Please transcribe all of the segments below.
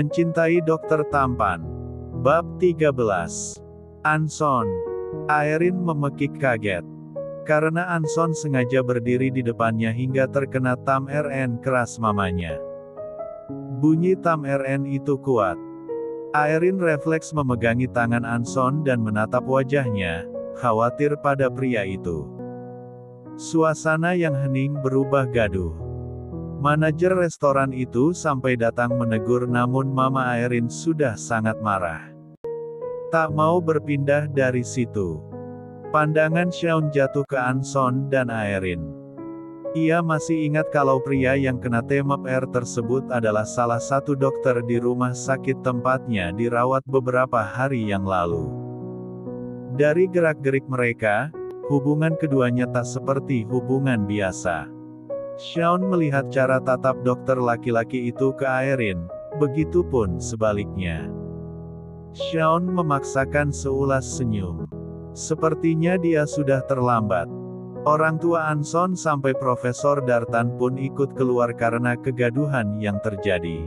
Mencintai dokter tampan. Bab 13. Anson. Aerin memekik kaget. Karena Anson sengaja berdiri di depannya hingga terkena tam RN keras mamanya. Bunyi tam RN itu kuat. Aerin refleks memegangi tangan Anson dan menatap wajahnya, khawatir pada pria itu. Suasana yang hening berubah gaduh. Manajer restoran itu sampai datang menegur namun Mama Airin sudah sangat marah. Tak mau berpindah dari situ. Pandangan Sean jatuh ke Anson dan Airin. Ia masih ingat kalau pria yang kena temap air tersebut adalah salah satu dokter di rumah sakit tempatnya dirawat beberapa hari yang lalu. Dari gerak-gerik mereka, hubungan keduanya tak seperti hubungan biasa. Sean melihat cara tatap dokter laki-laki itu ke Aerin, begitupun sebaliknya. Sean memaksakan seulas senyum. Sepertinya dia sudah terlambat. Orang tua Anson sampai Profesor Dartan pun ikut keluar karena kegaduhan yang terjadi.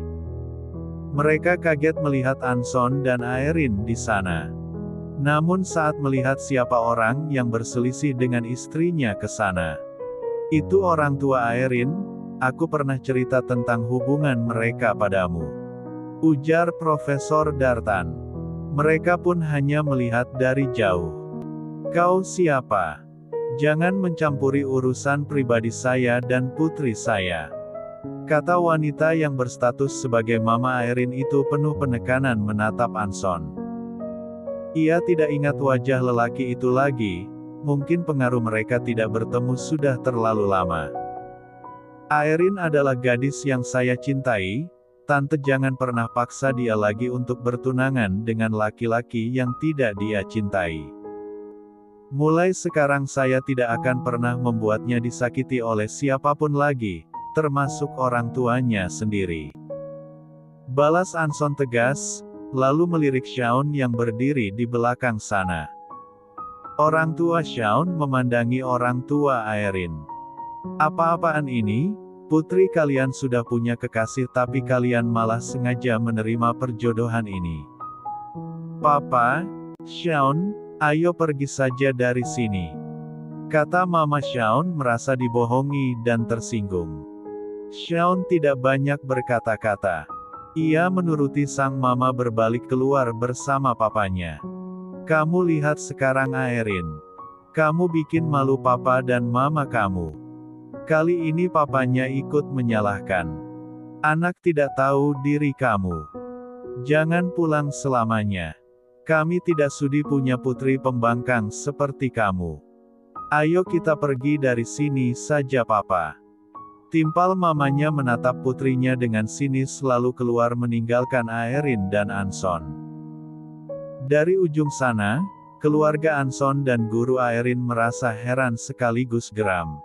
Mereka kaget melihat Anson dan Aerin di sana. Namun saat melihat siapa orang yang berselisih dengan istrinya ke sana, itu orang tua Aerin, aku pernah cerita tentang hubungan mereka padamu. Ujar Profesor Dartan. Mereka pun hanya melihat dari jauh. Kau siapa? Jangan mencampuri urusan pribadi saya dan putri saya. Kata wanita yang berstatus sebagai Mama Aerin itu penuh penekanan menatap Anson. Ia tidak ingat wajah lelaki itu lagi, mungkin pengaruh mereka tidak bertemu sudah terlalu lama. Aerin adalah gadis yang saya cintai, tante jangan pernah paksa dia lagi untuk bertunangan dengan laki-laki yang tidak dia cintai. Mulai sekarang saya tidak akan pernah membuatnya disakiti oleh siapa pun lagi, termasuk orang tuanya sendiri. Balas Anson tegas, lalu melirik Shaun yang berdiri di belakang sana. Orang tua Shaun memandangi orang tua Aerin. Apa-apaan ini? Putri kalian sudah punya kekasih tapi kalian malah sengaja menerima perjodohan ini. Papa, Shaun, ayo pergi saja dari sini. Kata Mama Shaun merasa dibohongi dan tersinggung. Shaun tidak banyak berkata-kata. Ia menuruti sang mama berbalik keluar bersama papanya. Kamu lihat sekarang Aerin. Kamu bikin malu papa dan mama kamu. Kali ini papanya ikut menyalahkan. Anak tidak tahu diri kamu. Jangan pulang selamanya. Kami tidak sudi punya putri pembangkang seperti kamu. Ayo kita pergi dari sini saja papa. Timpal mamanya menatap putrinya dengan sinis lalu keluar meninggalkan Aerin dan Anson. Dari ujung sana, keluarga Anson dan guru Aerin merasa heran sekaligus geram.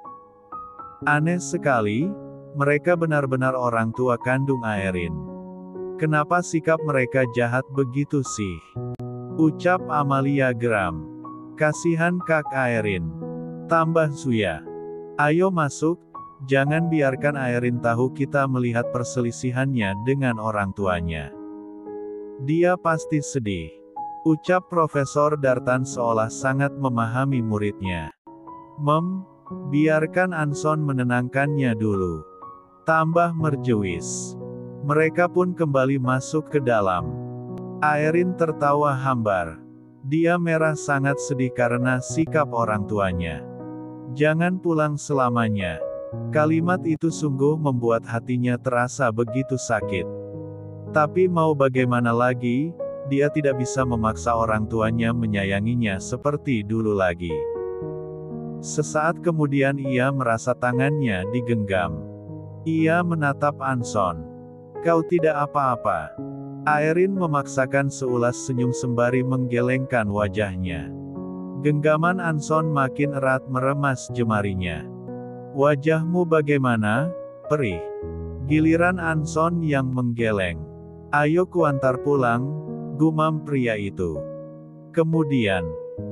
Aneh sekali, mereka benar-benar orang tua kandung Aerin. Kenapa sikap mereka jahat begitu sih? Ucap Amalia geram. Kasihan kak Aerin. Tambah Zuya. Ayo masuk, jangan biarkan Aerin tahu kita melihat perselisihannya dengan orang tuanya. Dia pasti sedih. Ucap Profesor Dartan seolah sangat memahami muridnya. Mem, biarkan Anson menenangkannya dulu. Tambah merjewis. Mereka pun kembali masuk ke dalam. Aerin tertawa hambar. Dia merah sangat sedih karena sikap orang tuanya. Jangan pulang selamanya. Kalimat itu sungguh membuat hatinya terasa begitu sakit. Tapi mau bagaimana lagi, dia tidak bisa memaksa orang tuanya menyayanginya seperti dulu lagi. Sesaat kemudian ia merasa tangannya digenggam. Ia menatap Anson. Kau tidak apa-apa. Aerin memaksakan seulas senyum sembari menggelengkan wajahnya. Genggaman Anson makin erat meremas jemarinya. Wajahmu bagaimana, perih? Giliran Anson yang menggeleng. Ayo kuantar pulang, Gumam pria itu. Kemudian,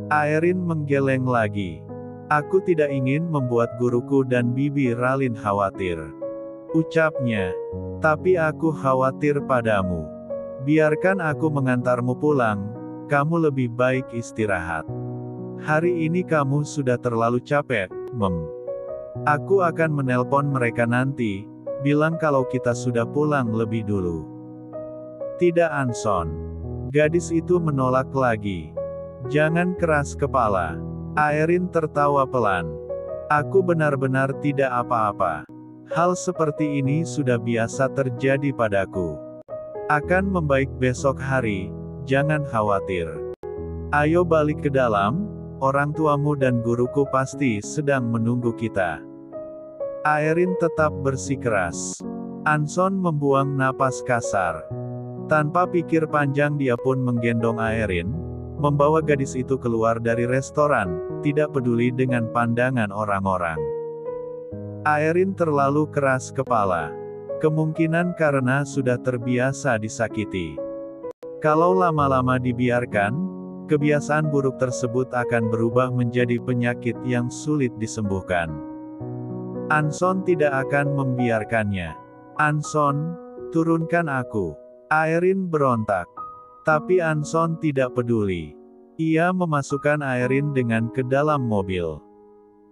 Aerin menggeleng lagi. Aku tidak ingin membuat guruku dan Bibi Ralin khawatir. Ucapnya. Tapi aku khawatir padamu. Biarkan aku mengantarmu pulang, kamu lebih baik istirahat. Hari ini kamu sudah terlalu capek, Mem. Aku akan menelpon mereka nanti, bilang kalau kita sudah pulang lebih dulu. Tidak Anson. Gadis itu menolak lagi. Jangan keras kepala. Aerin tertawa pelan. Aku benar-benar tidak apa-apa. Hal seperti ini sudah biasa terjadi padaku. Akan membaik besok hari, jangan khawatir. Ayo balik ke dalam, orang tuamu dan guruku pasti sedang menunggu kita. Aerin tetap bersikeras. Anson membuang napas kasar. Tanpa pikir panjang dia pun menggendong Aerin, membawa gadis itu keluar dari restoran, tidak peduli dengan pandangan orang-orang. Aerin terlalu keras kepala. Kemungkinan karena sudah terbiasa disakiti. Kalau lama-lama dibiarkan, kebiasaan buruk tersebut akan berubah menjadi penyakit yang sulit disembuhkan. Anson tidak akan membiarkannya. Anson, turunkan aku. Aerin berontak. Tapi Anson tidak peduli. Ia memasukkan Aerin dengan ke dalam mobil.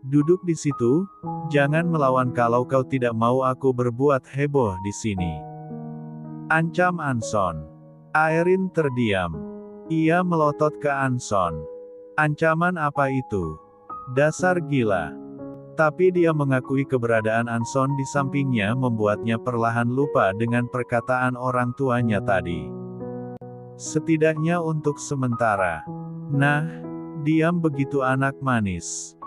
Duduk di situ, jangan melawan kalau kau tidak mau aku berbuat heboh di sini. Ancam Anson. Aerin terdiam. Ia melotot ke Anson. Ancaman apa itu? Dasar gila. Tapi dia mengakui keberadaan Anson di sampingnya membuatnya perlahan lupa dengan perkataan orang tuanya tadi. Setidaknya untuk sementara. Nah, diam begitu anak manis.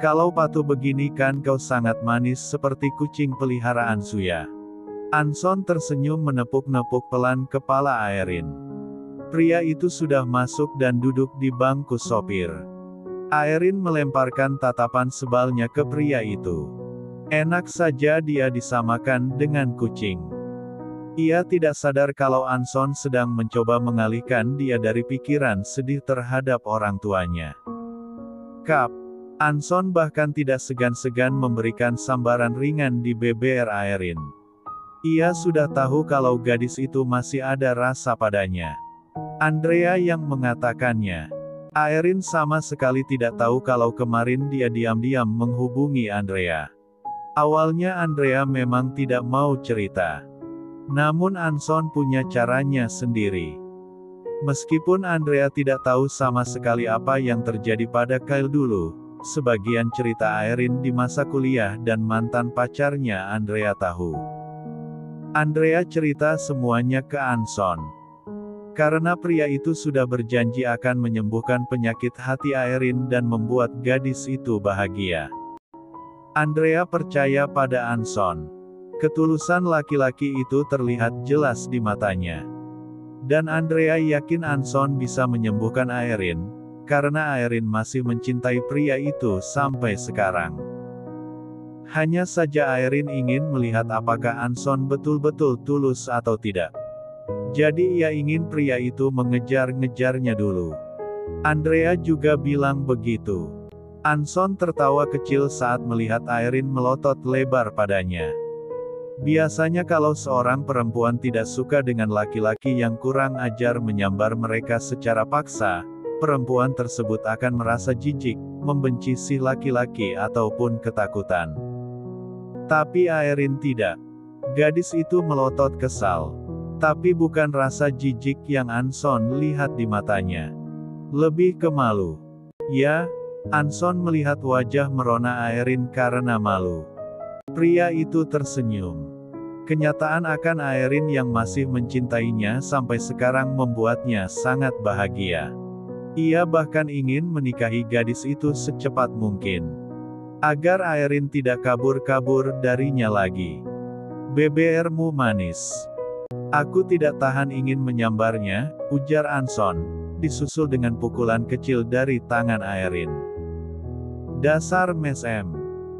Kalau patu begini kan kau sangat manis seperti kucing peliharaan Suya. Anson tersenyum menepuk-nepuk pelan kepala Aerin. Pria itu sudah masuk dan duduk di bangku sopir. Aerin melemparkan tatapan sebalnya ke pria itu. Enak saja dia disamakan dengan kucing. Ia tidak sadar kalau Anson sedang mencoba mengalihkan dia dari pikiran sedih terhadap orang tuanya. Kap, Anson bahkan tidak segan-segan memberikan sambaran ringan di BBR Aerin. Ia sudah tahu kalau gadis itu masih ada rasa padanya. Andrea yang mengatakannya. Aerin sama sekali tidak tahu kalau kemarin dia diam-diam menghubungi Andrea. Awalnya Andrea memang tidak mau cerita. Namun Anson punya caranya sendiri. Meskipun Andrea tidak tahu sama sekali apa yang terjadi pada Kyle dulu, Sebagian cerita Aerin di masa kuliah dan mantan pacarnya Andrea tahu. Andrea cerita semuanya ke Anson. Karena pria itu sudah berjanji akan menyembuhkan penyakit hati Aerin dan membuat gadis itu bahagia. Andrea percaya pada Anson. Ketulusan laki-laki itu terlihat jelas di matanya. Dan Andrea yakin Anson bisa menyembuhkan Aerin, karena Aerin masih mencintai pria itu sampai sekarang. Hanya saja Aerin ingin melihat apakah Anson betul-betul tulus atau tidak. Jadi ia ingin pria itu mengejar-ngejarnya dulu. Andrea juga bilang begitu. Anson tertawa kecil saat melihat Aerin melotot lebar padanya. Biasanya kalau seorang perempuan tidak suka dengan laki-laki yang kurang ajar menyambar mereka secara paksa, perempuan tersebut akan merasa jijik, membenci si laki-laki ataupun ketakutan. Tapi Aerin tidak. Gadis itu melotot kesal. Tapi bukan rasa jijik yang Anson lihat di matanya. Lebih ke malu. Ya, Anson melihat wajah merona Aerin karena malu. Pria itu tersenyum. Kenyataan akan Aerin yang masih mencintainya sampai sekarang membuatnya sangat bahagia. Ia bahkan ingin menikahi gadis itu secepat mungkin. Agar Aerin tidak kabur-kabur darinya lagi. BBRmu manis. Aku tidak tahan ingin menyambarnya, ujar Anson, disusul dengan pukulan kecil dari tangan Aerin. Dasar mesem.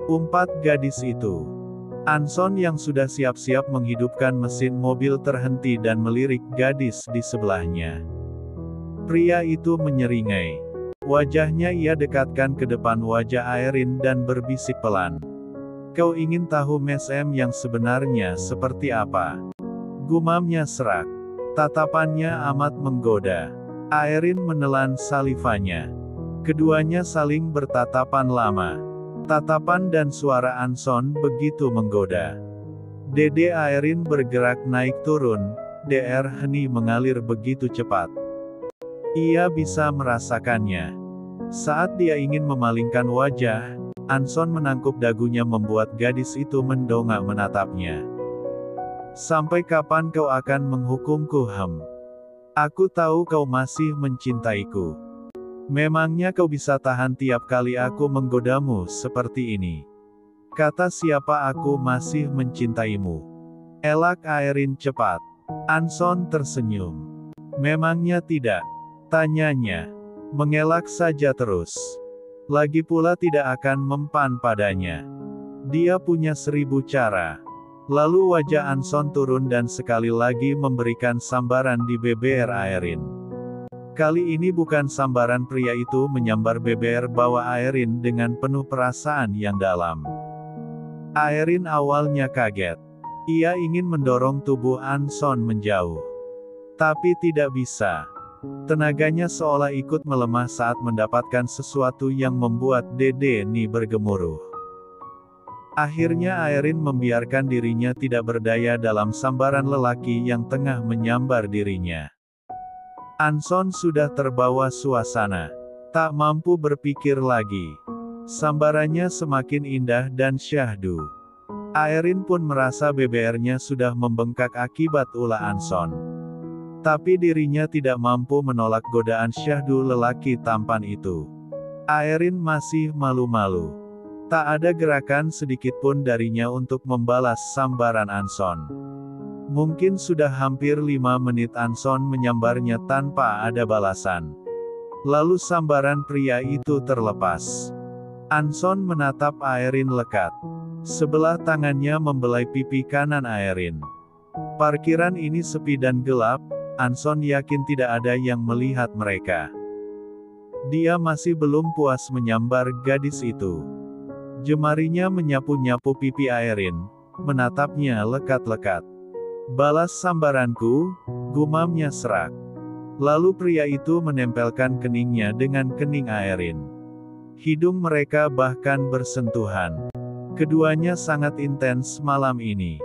Umpat gadis itu. Anson yang sudah siap-siap menghidupkan mesin mobil terhenti dan melirik gadis di sebelahnya. Pria itu menyeringai. Wajahnya ia dekatkan ke depan wajah Aerin dan berbisik pelan. Kau ingin tahu Mes M yang sebenarnya seperti apa? Gumamnya serak. Tatapannya amat menggoda. Aerin menelan salivanya. Keduanya saling bertatapan lama. Tatapan dan suara Anson begitu menggoda. Dede Aerin bergerak naik turun, DR Heni mengalir begitu cepat. Ia bisa merasakannya. Saat dia ingin memalingkan wajah, Anson menangkup dagunya membuat gadis itu mendongak menatapnya. Sampai kapan kau akan menghukumku Hem? Aku tahu kau masih mencintaiku. Memangnya kau bisa tahan tiap kali aku menggodamu seperti ini? Kata siapa aku masih mencintaimu. Elak Airin cepat. Anson tersenyum. Memangnya tidak? Tanyanya. Mengelak saja terus. Lagi pula tidak akan mempan padanya. Dia punya seribu cara. Lalu wajah Anson turun dan sekali lagi memberikan sambaran di BBR Airin. Kali ini bukan sambaran pria itu menyambar beber bawa Airin dengan penuh perasaan yang dalam. Airin awalnya kaget. Ia ingin mendorong tubuh Anson menjauh. Tapi tidak bisa. Tenaganya seolah ikut melemah saat mendapatkan sesuatu yang membuat Dede Ni bergemuruh. Akhirnya Airin membiarkan dirinya tidak berdaya dalam sambaran lelaki yang tengah menyambar dirinya. Anson sudah terbawa suasana. Tak mampu berpikir lagi. Sambarannya semakin indah dan syahdu. Airin pun merasa BBR-nya sudah membengkak akibat ulah Anson. Tapi dirinya tidak mampu menolak godaan syahdu lelaki tampan itu. Airin masih malu-malu. Tak ada gerakan sedikit pun darinya untuk membalas sambaran Anson. Mungkin sudah hampir lima menit Anson menyambarnya tanpa ada balasan. Lalu sambaran pria itu terlepas. Anson menatap Aerin lekat. Sebelah tangannya membelai pipi kanan Aerin. Parkiran ini sepi dan gelap, Anson yakin tidak ada yang melihat mereka. Dia masih belum puas menyambar gadis itu. Jemarinya menyapu-nyapu pipi Aerin, menatapnya lekat-lekat. Balas sambaranku, gumamnya serak. Lalu pria itu menempelkan keningnya dengan kening Aerin. Hidung mereka bahkan bersentuhan. Keduanya sangat intens malam ini.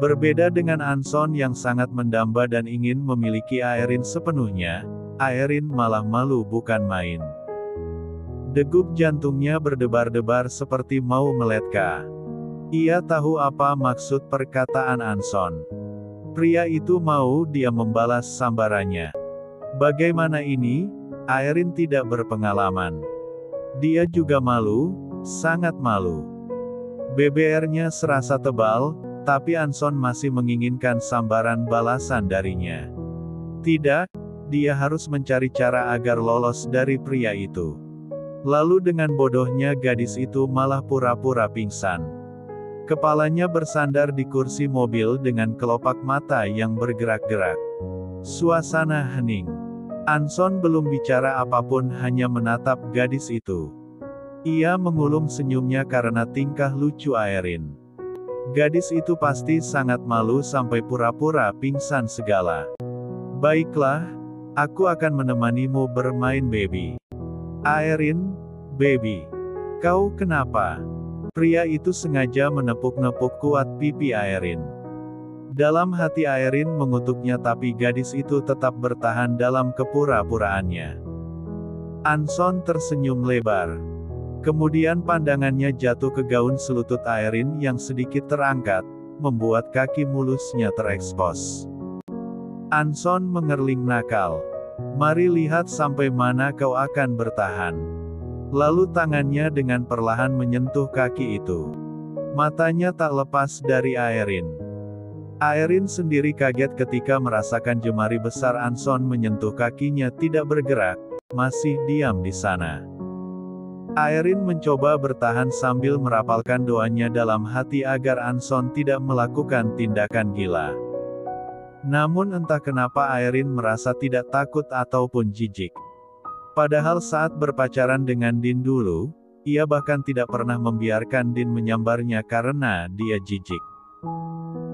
Berbeda dengan Anson yang sangat mendamba dan ingin memiliki Aerin sepenuhnya, Aerin malah malu bukan main. Degup jantungnya berdebar-debar seperti mau meletka. Ia tahu apa maksud perkataan Anson. Pria itu mau dia membalas sambarannya. Bagaimana ini? Airin tidak berpengalaman. Dia juga malu, sangat malu. BBR-nya serasa tebal, tapi Anson masih menginginkan sambaran balasan darinya. Tidak, dia harus mencari cara agar lolos dari pria itu. Lalu dengan bodohnya gadis itu malah pura-pura pingsan. Kepalanya bersandar di kursi mobil dengan kelopak mata yang bergerak-gerak. Suasana hening. Anson belum bicara apa pun hanya menatap gadis itu. Ia mengulum senyumnya karena tingkah lucu Aerin. Gadis itu pasti sangat malu sampai pura-pura pingsan segala. Baiklah, aku akan menemanimu bermain baby. Aerin, baby. Kau kenapa? Pria itu sengaja menepuk-nepuk kuat pipi Aerin. Dalam hati Aerin mengutuknya tapi gadis itu tetap bertahan dalam kepura-puraannya. Anson tersenyum lebar. Kemudian pandangannya jatuh ke gaun selutut Aerin yang sedikit terangkat, membuat kaki mulusnya terekspos. Anson mengerling nakal. Mari lihat sampai mana kau akan bertahan. Lalu tangannya dengan perlahan menyentuh kaki itu. Matanya tak lepas dari Aerin. Aerin sendiri kaget ketika merasakan jemari besar Anson menyentuh kakinya tidak bergerak, masih diam di sana. Aerin mencoba bertahan sambil merapalkan doanya dalam hati agar Anson tidak melakukan tindakan gila. Namun entah kenapa Aerin merasa tidak takut ataupun jijik. Padahal saat berpacaran dengan Din dulu, ia bahkan tidak pernah membiarkan Din menyambarnya karena dia jijik.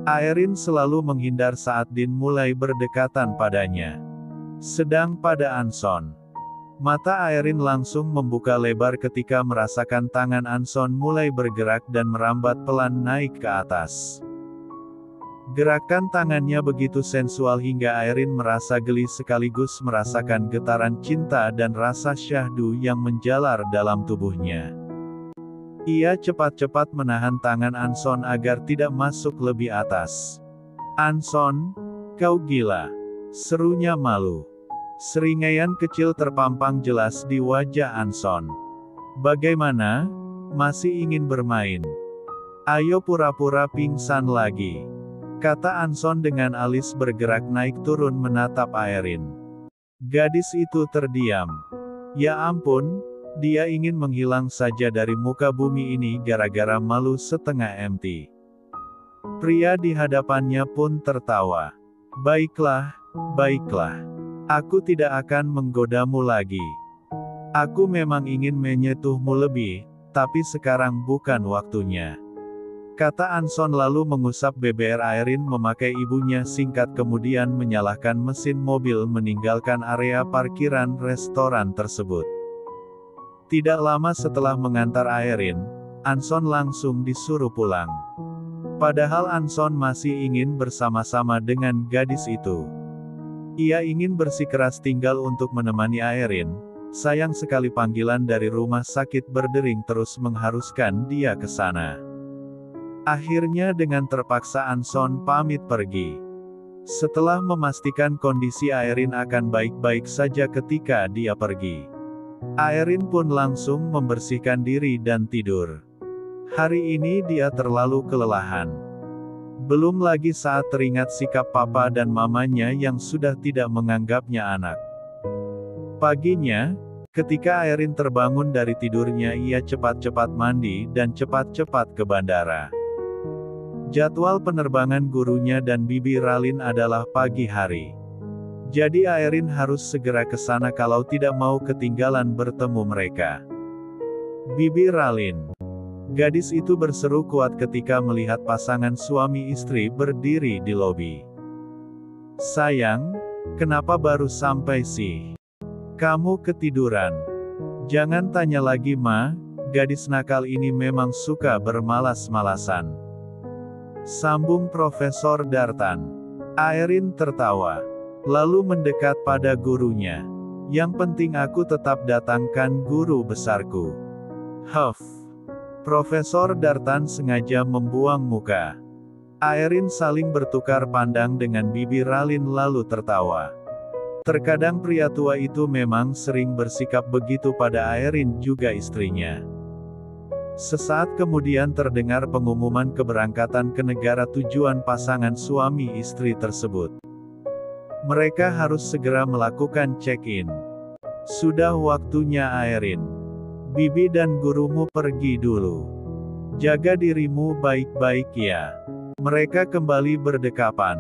Aerin selalu menghindar saat Din mulai berdekatan padanya. Sedang pada Anson, mata Aerin langsung membuka lebar ketika merasakan tangan Anson mulai bergerak dan merambat pelan naik ke atas. Gerakan tangannya begitu sensual hingga Aerin merasa geli sekaligus merasakan getaran cinta dan rasa syahdu yang menjalar dalam tubuhnya. Ia cepat-cepat menahan tangan Anson agar tidak masuk lebih atas. Anson, kau gila. Serunya malu. Seringaian kecil terpampang jelas di wajah Anson. Bagaimana? Masih ingin bermain? Ayo pura-pura pingsan lagi. Kata Anson dengan alis bergerak naik turun menatap Aerin. Gadis itu terdiam. Ya ampun, dia ingin menghilang saja dari muka bumi ini gara-gara malu setengah empty. Pria di hadapannya pun tertawa. Baiklah, baiklah. Aku tidak akan menggodamu lagi. Aku memang ingin menyetuhmu lebih, tapi sekarang bukan waktunya. Kata Anson lalu mengusap BBR Airin memakai ibunya singkat kemudian menyalahkan mesin mobil meninggalkan area parkiran restoran tersebut. Tidak lama setelah mengantar Aerin, Anson langsung disuruh pulang. Padahal Anson masih ingin bersama-sama dengan gadis itu. Ia ingin bersikeras tinggal untuk menemani Aerin, sayang sekali panggilan dari rumah sakit berdering terus mengharuskan dia ke sana. Akhirnya dengan terpaksa Anson pamit pergi. Setelah memastikan kondisi Aerin akan baik-baik saja ketika dia pergi. Aerin pun langsung membersihkan diri dan tidur. Hari ini dia terlalu kelelahan. Belum lagi saat teringat sikap papa dan mamanya yang sudah tidak menganggapnya anak. Paginya, ketika Aerin terbangun dari tidurnya ia cepat-cepat mandi dan cepat-cepat ke bandara. Jadwal penerbangan gurunya dan Bibi Ralin adalah pagi hari. Jadi Aerin harus segera ke sana kalau tidak mau ketinggalan bertemu mereka. Bibi Ralin. Gadis itu berseru kuat ketika melihat pasangan suami istri berdiri di lobi. Sayang, kenapa baru sampai sih? Kamu ketiduran. Jangan tanya lagi ma, gadis nakal ini memang suka bermalas-malasan. Sambung Profesor Dartan. Aerin tertawa. Lalu mendekat pada gurunya. Yang penting aku tetap datangkan guru besarku. Huff. Profesor Dartan sengaja membuang muka. Aerin saling bertukar pandang dengan bibir Ralin lalu tertawa. Terkadang pria tua itu memang sering bersikap begitu pada Aerin juga istrinya. Sesaat kemudian terdengar pengumuman keberangkatan ke negara tujuan pasangan suami istri tersebut. Mereka harus segera melakukan check-in. Sudah waktunya Airin. Bibi dan gurumu pergi dulu. Jaga dirimu baik-baik ya. Mereka kembali berdekapan.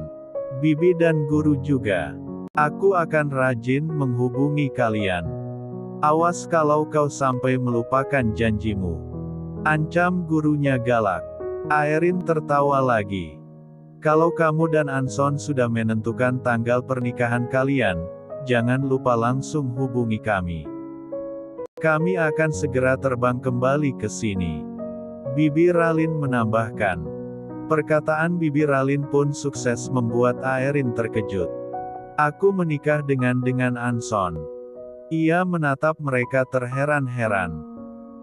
Bibi dan guru juga. Aku akan rajin menghubungi kalian. Awas kalau kau sampai melupakan janjimu. Ancam gurunya galak. Airin tertawa lagi. Kalau kamu dan Anson sudah menentukan tanggal pernikahan kalian, jangan lupa langsung hubungi kami. Kami akan segera terbang kembali ke sini. Bibi Ralin menambahkan. Perkataan Bibi Ralin pun sukses membuat Aerin terkejut. Aku menikah dengan dengan Anson. Ia menatap mereka terheran-heran.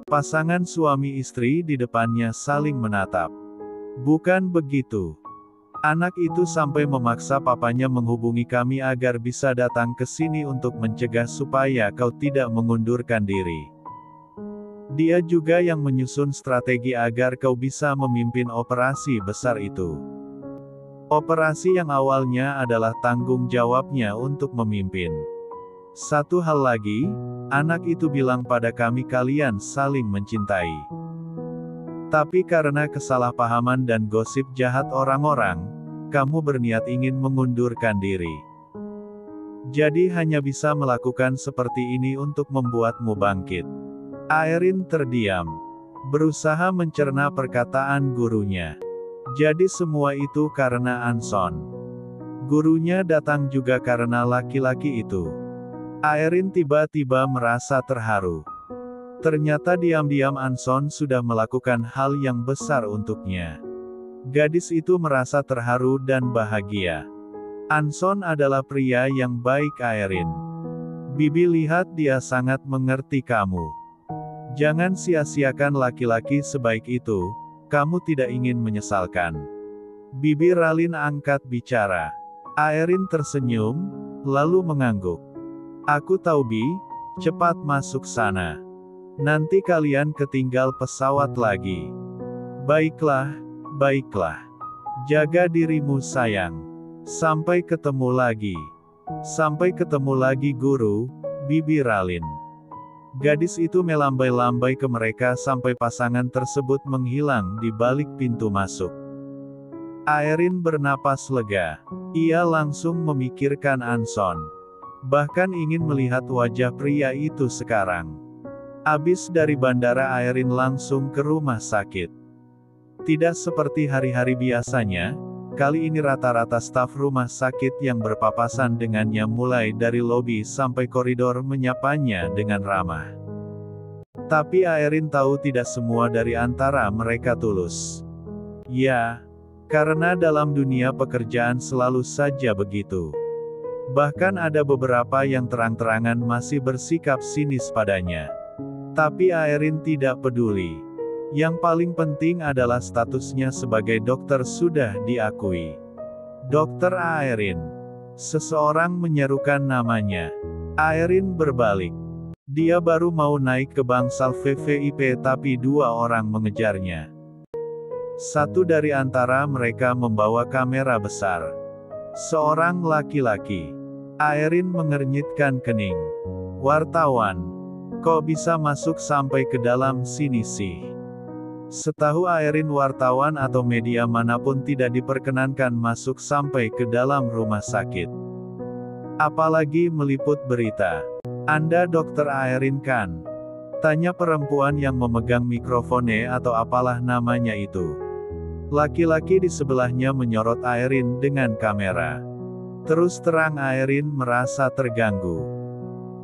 Pasangan suami istri di depannya saling menatap. Bukan begitu. Anak itu sampai memaksa papanya menghubungi kami agar bisa datang ke sini untuk mencegah supaya kau tidak mengundurkan diri. Dia juga yang menyusun strategi agar kau bisa memimpin operasi besar itu. Operasi yang awalnya adalah tanggung jawabnya untuk memimpin. Satu hal lagi, anak itu bilang pada kami kalian saling mencintai. Tapi karena kesalahpahaman dan gosip jahat orang-orang, kamu berniat ingin mengundurkan diri. Jadi hanya bisa melakukan seperti ini untuk membuatmu bangkit. Aerin terdiam. Berusaha mencerna perkataan gurunya. Jadi semua itu karena Anson. Gurunya datang juga karena laki-laki itu. Aerin tiba-tiba merasa terharu. Ternyata diam-diam Anson sudah melakukan hal yang besar untuknya. Gadis itu merasa terharu dan bahagia. Anson adalah pria yang baik Aerin. Bibi lihat dia sangat mengerti kamu. Jangan sia-siakan laki-laki sebaik itu, kamu tidak ingin menyesalkan. Bibi Ralin angkat bicara. Aerin tersenyum, lalu mengangguk. Aku tahu Bi, cepat masuk sana. Nanti kalian ketinggal pesawat lagi. Baiklah, baiklah. Jaga dirimu sayang. Sampai ketemu lagi. Sampai ketemu lagi guru, Bibi Ralin. Gadis itu melambai-lambai ke mereka sampai pasangan tersebut menghilang di balik pintu masuk. Aerin bernapas lega. Ia langsung memikirkan Anson. Bahkan ingin melihat wajah pria itu sekarang. Abis dari bandara Aerin langsung ke rumah sakit. Tidak seperti hari-hari biasanya, kali ini rata-rata staf rumah sakit yang berpapasan dengannya mulai dari lobi sampai koridor menyapanya dengan ramah. Tapi Aerin tahu tidak semua dari antara mereka tulus. Ya, karena dalam dunia pekerjaan selalu saja begitu. Bahkan ada beberapa yang terang-terangan masih bersikap sinis padanya. Tapi Aerin tidak peduli. Yang paling penting adalah statusnya sebagai dokter sudah diakui. Dokter Aerin. Seseorang menyerukan namanya. Aerin berbalik. Dia baru mau naik ke bangsal VVIP tapi dua orang mengejarnya. Satu dari antara mereka membawa kamera besar. Seorang laki-laki. Aerin mengernyitkan kening. Wartawan. Kok bisa masuk sampai ke dalam sini sih? Setahu Airin wartawan atau media mana pun tidak diperkenankan masuk sampai ke dalam rumah sakit. Apalagi meliput berita. Anda dokter Airin kan? Tanya perempuan yang memegang mikrofone atau apalah namanya itu. Laki-laki di sebelahnya menyorot Airin dengan kamera. Terus terang Airin merasa terganggu.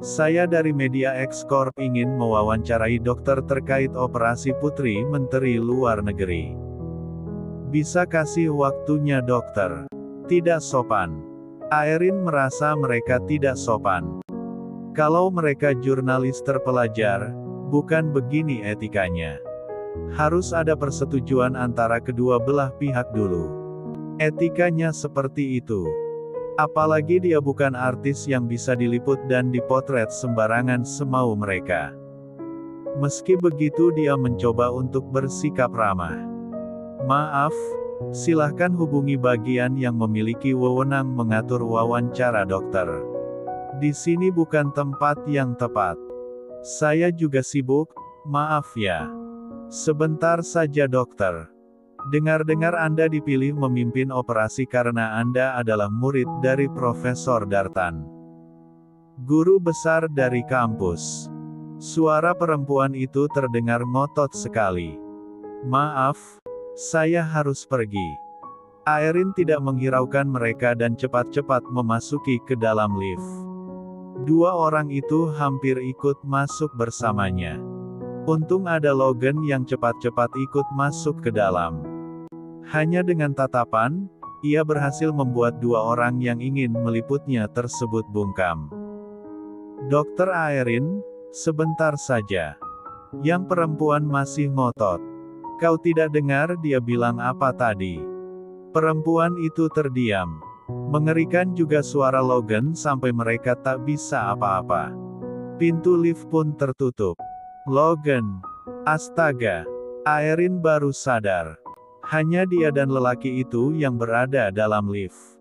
Saya dari Media X Corp ingin mewawancarai dokter terkait operasi Putri Menteri Luar Negeri. Bisa kasih waktunya dokter. Tidak sopan. Airin merasa mereka tidak sopan. Kalau mereka jurnalis terpelajar, bukan begini etikanya. Harus ada persetujuan antara kedua belah pihak dulu. Etikanya seperti itu. Apalagi dia bukan artis yang bisa diliput dan dipotret sembarangan semau mereka. Meski begitu dia mencoba untuk bersikap ramah. Maaf, silahkan hubungi bagian yang memiliki wewenang mengatur wawancara dokter. Di sini bukan tempat yang tepat. Saya juga sibuk, maaf ya. Sebentar saja dokter. Dengar-dengar Anda dipilih memimpin operasi karena Anda adalah murid dari Profesor Dartan. Guru besar dari kampus. Suara perempuan itu terdengar ngotot sekali. Maaf, saya harus pergi. Airin tidak menghiraukan mereka dan cepat-cepat memasuki ke dalam lift. Dua orang itu hampir ikut masuk bersamanya. Untung ada Logan yang cepat-cepat ikut masuk ke dalam. Hanya dengan tatapan, ia berhasil membuat dua orang yang ingin meliputnya tersebut bungkam. Dokter Aerin, sebentar saja. Yang perempuan masih ngotot. Kau tidak dengar dia bilang apa tadi? Perempuan itu terdiam. Mengerikan juga suara Logan sampai mereka tak bisa apa-apa. Pintu lift pun tertutup. Logan. Astaga. Aerin baru sadar. Hanya dia dan lelaki itu yang berada dalam lift.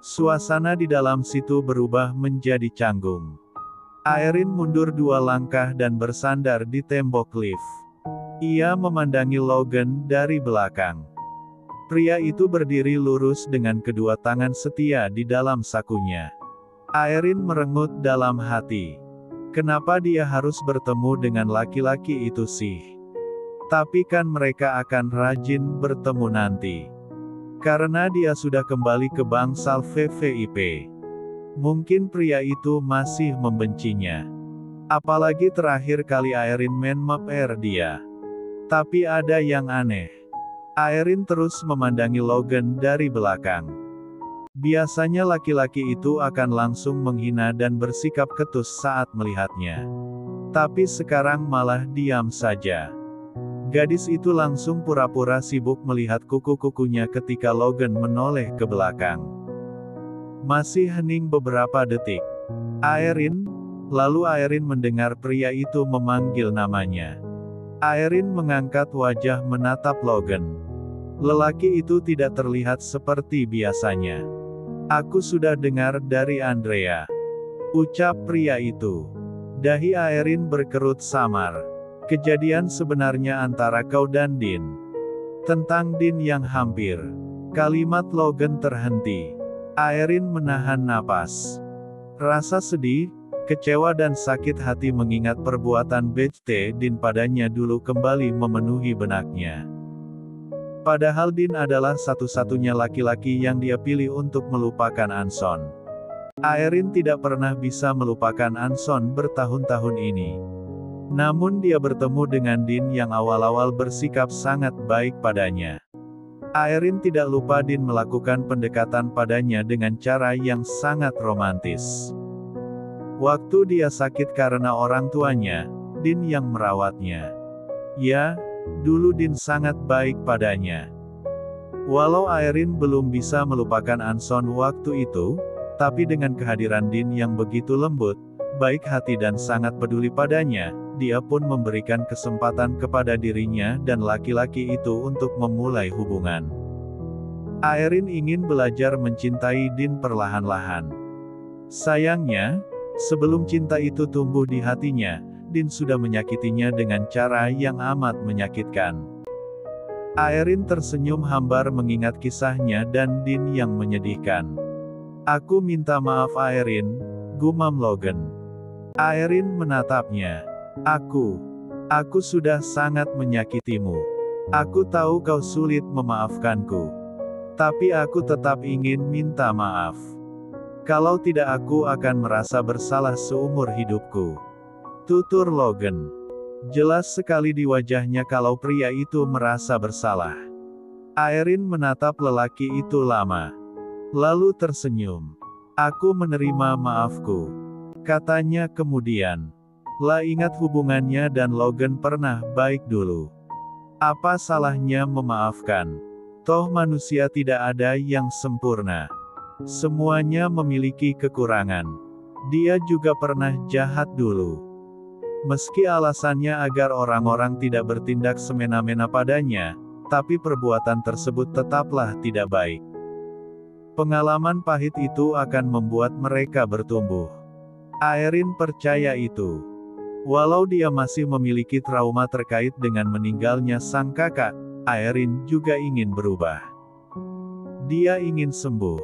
Suasana di dalam situ berubah menjadi canggung. Aerin mundur dua langkah dan bersandar di tembok lift. Ia memandangi Logan dari belakang. Pria itu berdiri lurus dengan kedua tangan setia di dalam sakunya. Aerin merengut dalam hati. Kenapa dia harus bertemu dengan laki-laki itu sih? Tapi kan mereka akan rajin bertemu nanti. Karena dia sudah kembali ke bangsal VVIP. Mungkin pria itu masih membencinya. Apalagi terakhir kali Airin main map air dia. Tapi ada yang aneh. Airin terus memandangi Logan dari belakang. Biasanya laki-laki itu akan langsung menghina dan bersikap ketus saat melihatnya. Tapi sekarang malah diam saja. Gadis itu langsung pura-pura sibuk melihat kuku-kukunya ketika Logan menoleh ke belakang. Masih hening beberapa detik. Aerin, lalu Aerin mendengar pria itu memanggil namanya. Aerin mengangkat wajah menatap Logan. Lelaki itu tidak terlihat seperti biasanya. Aku sudah dengar dari Andrea. Ucap pria itu. Dahi Aerin berkerut samar. Kejadian sebenarnya antara kau dan Din. Tentang Din yang hampir. Kalimat Logan terhenti. Aerin menahan napas. Rasa sedih, kecewa dan sakit hati mengingat perbuatan BT Din padanya dulu kembali memenuhi benaknya. Padahal Din adalah satu-satunya laki-laki yang dia pilih untuk melupakan Anson. Aerin tidak pernah bisa melupakan Anson bertahun-tahun ini. Namun dia bertemu dengan Din yang awal-awal bersikap sangat baik padanya. Aerin tidak lupa Din melakukan pendekatan padanya dengan cara yang sangat romantis. Waktu dia sakit karena orang tuanya, Din yang merawatnya. Ya, dulu Din sangat baik padanya. Walau Aerin belum bisa melupakan Anson waktu itu, tapi dengan kehadiran Din yang begitu lembut, baik hati dan sangat peduli padanya, dia pun memberikan kesempatan kepada dirinya dan laki-laki itu untuk memulai hubungan. Aerin ingin belajar mencintai Din perlahan-lahan. Sayangnya, sebelum cinta itu tumbuh di hatinya, Din sudah menyakitinya dengan cara yang amat menyakitkan. Aerin tersenyum hambar mengingat kisahnya dan Din yang menyedihkan. Aku minta maaf Aerin, gumam Logan. Aerin menatapnya. Aku, aku sudah sangat menyakitimu. Aku tahu kau sulit memaafkanku. Tapi aku tetap ingin minta maaf. Kalau tidak aku akan merasa bersalah seumur hidupku. Tutur Logan. Jelas sekali di wajahnya kalau pria itu merasa bersalah. Aerin menatap lelaki itu lama. Lalu tersenyum. Aku menerima maafku. Katanya kemudian. La ingat hubungannya dan Logan pernah baik dulu. Apa salahnya memaafkan? Toh manusia tidak ada yang sempurna. Semuanya memiliki kekurangan. Dia juga pernah jahat dulu. Meski alasannya agar orang-orang tidak bertindak semena-mena padanya, tapi perbuatan tersebut tetaplah tidak baik. Pengalaman pahit itu akan membuat mereka bertumbuh. Aerin percaya itu. Walau dia masih memiliki trauma terkait dengan meninggalnya sang kakak, Aerin juga ingin berubah. Dia ingin sembuh.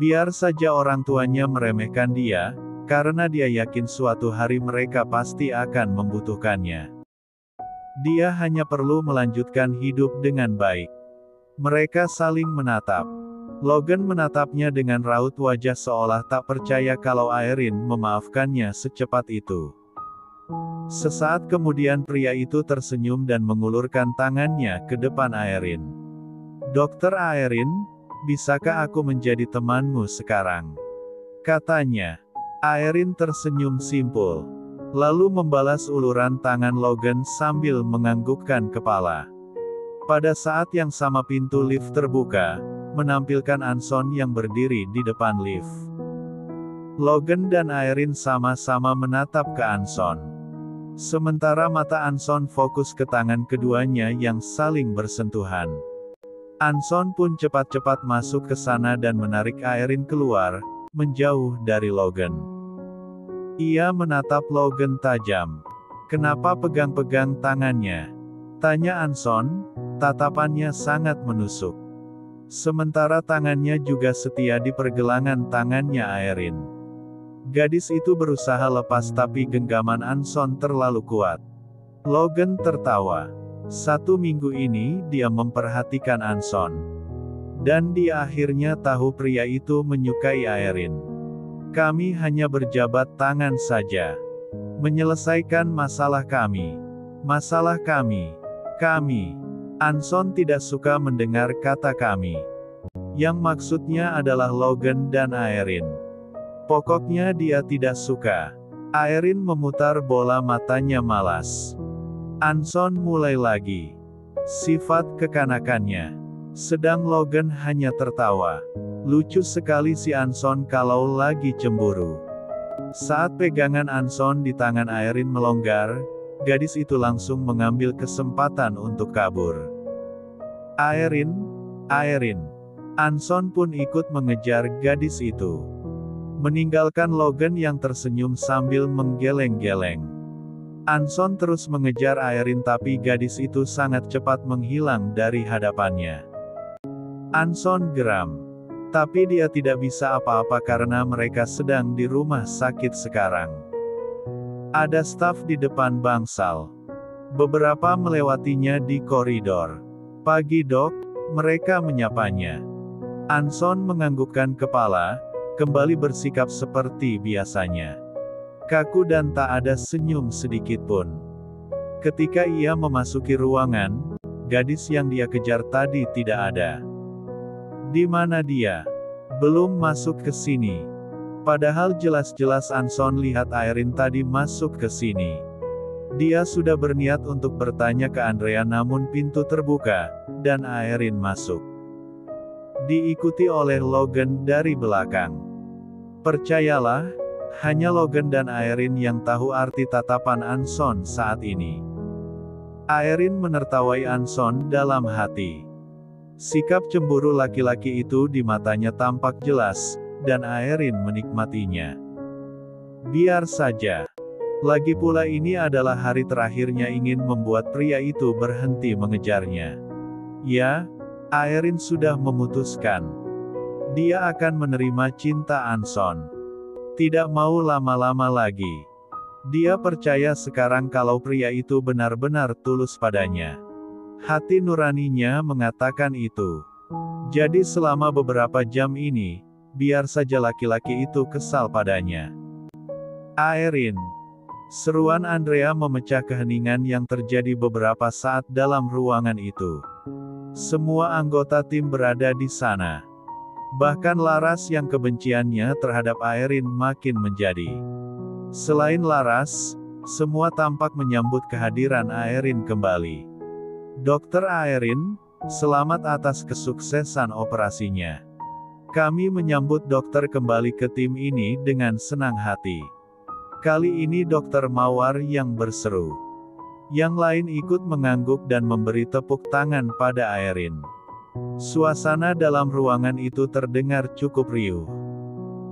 Biar saja orang tuanya meremehkan dia, karena dia yakin suatu hari mereka pasti akan membutuhkannya. Dia hanya perlu melanjutkan hidup dengan baik. Mereka saling menatap. Logan menatapnya dengan raut wajah seolah tak percaya kalau Aerin memaafkannya secepat itu. Sesaat kemudian pria itu tersenyum dan mengulurkan tangannya ke depan Aerin. Dokter Aerin, bisakah aku menjadi temanmu sekarang? Katanya. Aerin tersenyum simpul. Lalu membalas uluran tangan Logan sambil menganggukkan kepala. Pada saat yang sama pintu lift terbuka, menampilkan Anson yang berdiri di depan lift. Logan dan Aerin sama-sama menatap ke Anson. Sementara mata Anson fokus ke tangan keduanya yang saling bersentuhan. Anson pun cepat-cepat masuk ke sana dan menarik Aerin keluar, menjauh dari Logan. Ia menatap Logan tajam. Kenapa pegang-pegang tangannya? Tanya Anson, tatapannya sangat menusuk. Sementara tangannya juga setia di pergelangan tangannya Aerin. Gadis itu berusaha lepas tapi genggaman Anson terlalu kuat. Logan tertawa. Satu minggu ini, dia memperhatikan Anson. Dan dia akhirnya tahu pria itu menyukai Aerin. Kami hanya berjabat tangan saja. Menyelesaikan masalah kami. Masalah kami. Kami. Anson tidak suka mendengar kata kami. Yang maksudnya adalah Logan dan Aerin. Pokoknya dia tidak suka. Aerin memutar bola matanya malas. Anson mulai lagi. Sifat kekanakannya. Sedang Logan hanya tertawa. Lucu sekali si Anson kalau lagi cemburu. Saat pegangan Anson di tangan Aerin melonggar, gadis itu langsung mengambil kesempatan untuk kabur. Aerin, Aerin. Anson pun ikut mengejar gadis itu. Meninggalkan Logan yang tersenyum sambil menggeleng-geleng. Anson terus mengejar Aerin tapi gadis itu sangat cepat menghilang dari hadapannya. Anson geram. Tapi dia tidak bisa apa-apa karena mereka sedang di rumah sakit sekarang. Ada staf di depan bangsal. Beberapa melewatinya di koridor. Pagi dok, mereka menyapanya. Anson menganggukkan kepala, kembali bersikap seperti biasanya kaku dan tak ada senyum sedikit pun. Ketika ia memasuki ruangan, gadis yang dia kejar tadi tidak ada. Di mana dia? Belum masuk ke sini. Padahal jelas-jelas Anson lihat Airin tadi masuk ke sini. Dia sudah berniat untuk bertanya ke Andrea namun pintu terbuka, dan Airin masuk. Diikuti oleh Logan dari belakang. Percayalah, hanya Logan dan Aerin yang tahu arti tatapan Anson saat ini. Aerin menertawai Anson dalam hati. Sikap cemburu laki-laki itu di matanya tampak jelas, dan Aerin menikmatinya. Biar saja. Lagi pula ini adalah hari terakhirnya ingin membuat pria itu berhenti mengejarnya. Ya, Aerin sudah memutuskan. Dia akan menerima cinta Anson. Tidak mau lama-lama lagi. Dia percaya sekarang kalau pria itu benar-benar tulus padanya. Hati nuraninya mengatakan itu. Jadi selama beberapa jam ini, biar saja laki-laki itu kesal padanya. Aerin. Seruan Andrea memecah keheningan yang terjadi beberapa saat dalam ruangan itu. Semua anggota tim berada di sana. Bahkan Laras yang kebenciannya terhadap Aerin makin menjadi. Selain Laras, semua tampak menyambut kehadiran Aerin kembali. Dokter Aerin, selamat atas kesuksesan operasinya. Kami menyambut dokter kembali ke tim ini dengan senang hati. Kali ini dokter Mawar yang berseru. Yang lain ikut mengangguk dan memberi tepuk tangan pada Aerin. Suasana dalam ruangan itu terdengar cukup riuh.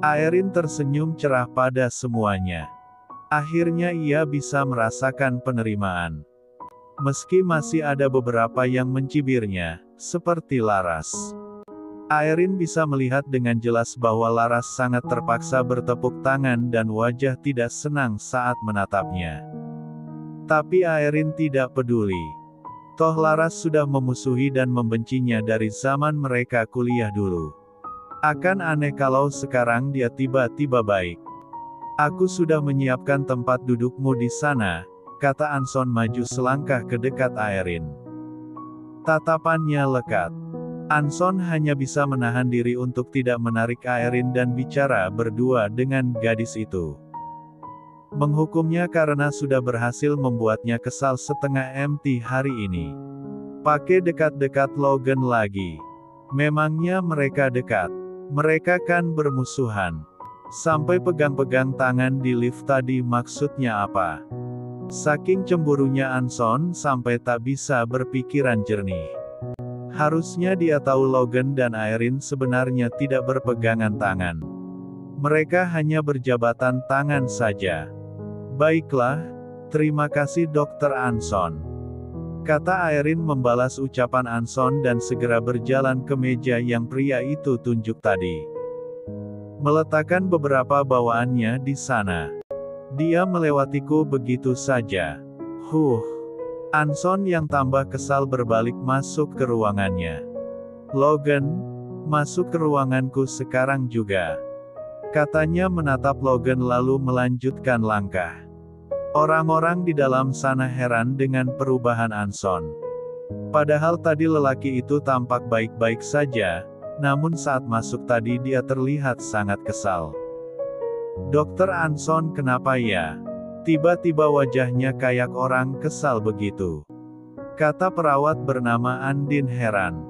Aerin tersenyum cerah pada semuanya. Akhirnya ia bisa merasakan penerimaan. Meski masih ada beberapa yang mencibirnya, seperti Laras. Aerin bisa melihat dengan jelas bahwa Laras sangat terpaksa bertepuk tangan dan wajah tidak senang saat menatapnya. Tapi Aerin tidak peduli. Toh Laras sudah memusuhi dan membencinya dari zaman mereka kuliah dulu. Akan aneh kalau sekarang dia tiba-tiba baik. Aku sudah menyiapkan tempat dudukmu di sana, kata Anson maju selangkah ke dekat Aerin. Tatapannya lekat. Anson hanya bisa menahan diri untuk tidak menarik Aerin dan bicara berdua dengan gadis itu. Menghukumnya karena sudah berhasil membuatnya kesal setengah MT hari ini. Pakai dekat-dekat Logan lagi. Memangnya mereka dekat. Mereka kan bermusuhan. Sampai pegang-pegang tangan di lift tadi maksudnya apa? Saking cemburunya Anson sampai tak bisa berpikiran jernih. Harusnya dia tahu Logan dan Irene sebenarnya tidak berpegangan tangan. Mereka hanya berjabatan tangan saja. Baiklah, terima kasih Dr. Anson. Kata Airin membalas ucapan Anson dan segera berjalan ke meja yang pria itu tunjuk tadi. Meletakkan beberapa bawaannya di sana. Dia melewatiku begitu saja. Huh. Anson yang tambah kesal berbalik masuk ke ruangannya. Logan, Masuk ke ruanganku sekarang juga. Katanya menatap Logan lalu melanjutkan langkah. Orang-orang di dalam sana heran dengan perubahan Anson. Padahal tadi lelaki itu tampak baik-baik saja, namun saat masuk tadi dia terlihat sangat kesal. Dokter Anson kenapa ya? Tiba-tiba wajahnya kayak orang kesal begitu. Kata perawat bernama Andin heran.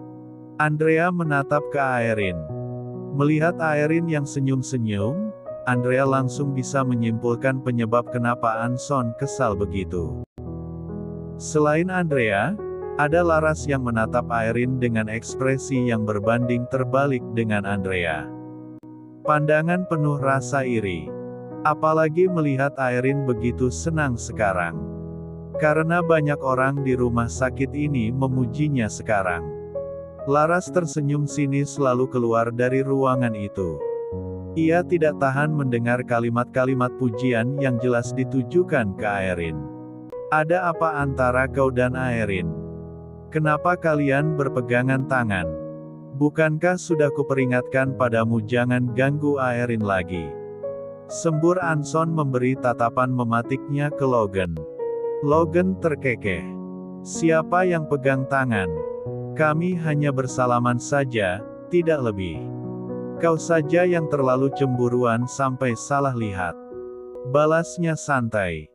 Andrea menatap ke Aerin. Melihat Aerin yang senyum-senyum, Andrea langsung bisa menyimpulkan penyebab kenapa Anson kesal begitu. Selain Andrea, ada Laras yang menatap Aerin dengan ekspresi yang berbanding terbalik dengan Andrea. Pandangan penuh rasa iri. Apalagi melihat Aerin begitu senang sekarang. Karena banyak orang di rumah sakit ini memujinya sekarang. Laras tersenyum sinis lalu keluar dari ruangan itu. Ia tidak tahan mendengar kalimat-kalimat pujian yang jelas ditujukan ke Aerin. Ada apa antara kau dan Aerin? Kenapa kalian berpegangan tangan? Bukankah sudah kuperingatkan padamu jangan ganggu Aerin lagi? Sembur Anson memberi tatapan mematiknya ke Logan. Logan terkekeh. Siapa yang pegang tangan? Kami hanya bersalaman saja, tidak lebih. Kau saja yang terlalu cemburuan sampai salah lihat. Balasnya santai.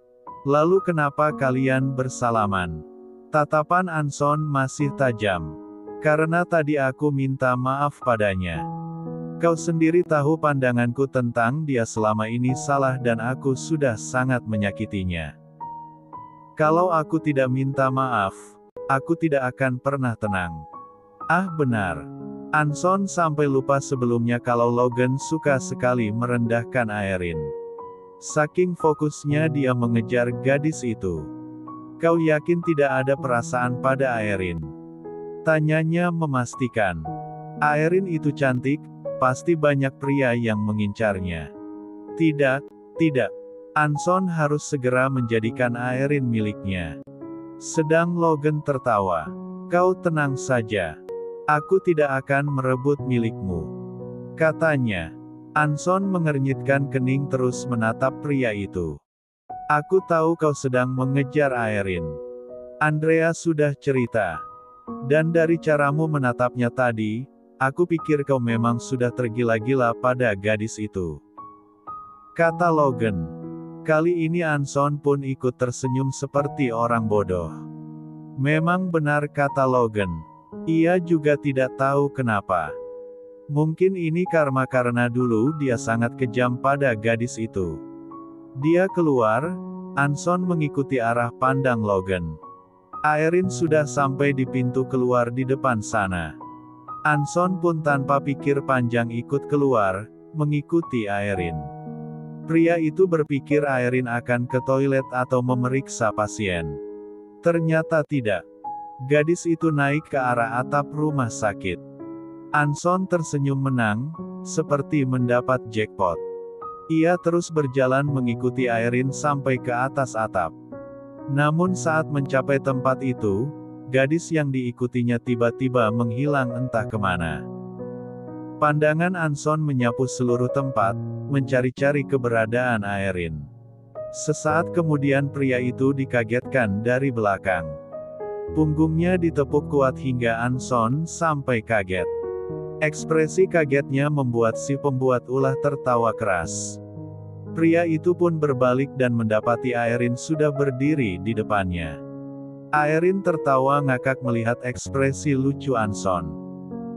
Lalu kenapa kalian bersalaman? Tatapan Anson masih tajam. Karena tadi aku minta maaf padanya. Kau sendiri tahu pandanganku tentang dia selama ini salah dan aku sudah sangat menyakitinya. Kalau aku tidak minta maaf, Aku tidak akan pernah tenang. Ah benar. Anson sampai lupa sebelumnya kalau Logan suka sekali merendahkan Aerin. Saking fokusnya dia mengejar gadis itu. Kau yakin tidak ada perasaan pada Aerin? Tanyanya memastikan. Aerin itu cantik, pasti banyak pria yang mengincarnya. Tidak, tidak. Anson harus segera menjadikan Aerin miliknya. Sedang Logan tertawa. Kau tenang saja. Aku tidak akan merebut milikmu. Katanya. Anson mengernyitkan kening terus menatap pria itu. Aku tahu kau sedang mengejar Aerin. Andrea sudah cerita. Dan dari caramu menatapnya tadi, aku pikir kau memang sudah tergila-gila pada gadis itu. Kata Logan. Kali ini Anson pun ikut tersenyum seperti orang bodoh. Memang benar kata Logan. Ia juga tidak tahu kenapa. Mungkin ini karma karena dulu dia sangat kejam pada gadis itu. Dia keluar, Anson mengikuti arah pandang Logan. Aerin sudah sampai di pintu keluar di depan sana. Anson pun tanpa pikir panjang ikut keluar, mengikuti Aerin. Pria itu berpikir Airin akan ke toilet atau memeriksa pasien. Ternyata tidak. Gadis itu naik ke arah atap rumah sakit. Anson tersenyum menang, seperti mendapat jackpot. Ia terus berjalan mengikuti Airin sampai ke atas atap. Namun saat mencapai tempat itu, gadis yang diikutinya tiba-tiba menghilang entah ke mana. Pandangan Anson menyapu seluruh tempat, mencari-cari keberadaan Aerin. Sesaat kemudian pria itu dikagetkan dari belakang. Punggungnya ditepuk kuat hingga Anson sampai kaget. Ekspresi kagetnya membuat si pembuat ulah tertawa keras. Pria itu pun berbalik dan mendapati Aerin sudah berdiri di depannya. Aerin tertawa ngakak melihat ekspresi lucu Anson.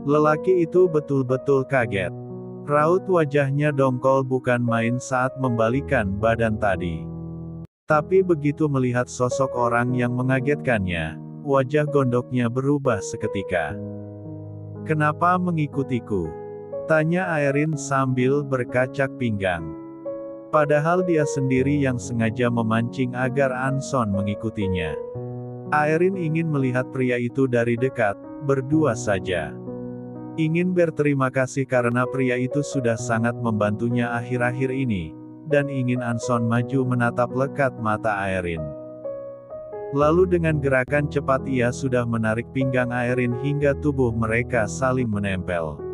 Lelaki itu betul-betul kaget. Raut wajahnya dongkol bukan main saat membalikan badan tadi. Tapi begitu melihat sosok orang yang mengagetkannya, wajah gondoknya berubah seketika. Kenapa mengikutiku? Tanya Airin sambil berkacak pinggang. Padahal dia sendiri yang sengaja memancing agar Anson mengikutinya. Airin ingin melihat pria itu dari dekat, berdua saja. Ingin berterima kasih karena pria itu sudah sangat membantunya akhir-akhir ini, dan ingin Anson maju menatap lekat mata Aerin. Lalu dengan gerakan cepat ia sudah menarik pinggang Aerin hingga tubuh mereka saling menempel.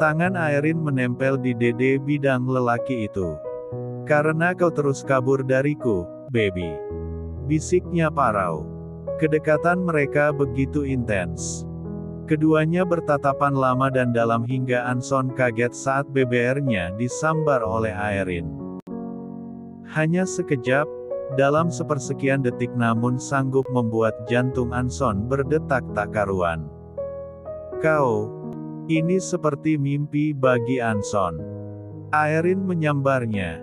Tangan Aerin menempel di dede bidang lelaki itu. Karena kau terus kabur dariku, baby. Bisiknya Parau. Kedekatan mereka begitu intens. Keduanya bertatapan lama dan dalam hingga Anson kaget saat BBR-nya disambar oleh Aerin. Hanya sekejap, dalam sepersekian detik namun sanggup membuat jantung Anson berdetak tak karuan. Kau, ini seperti mimpi bagi Anson. Aerin menyambarnya.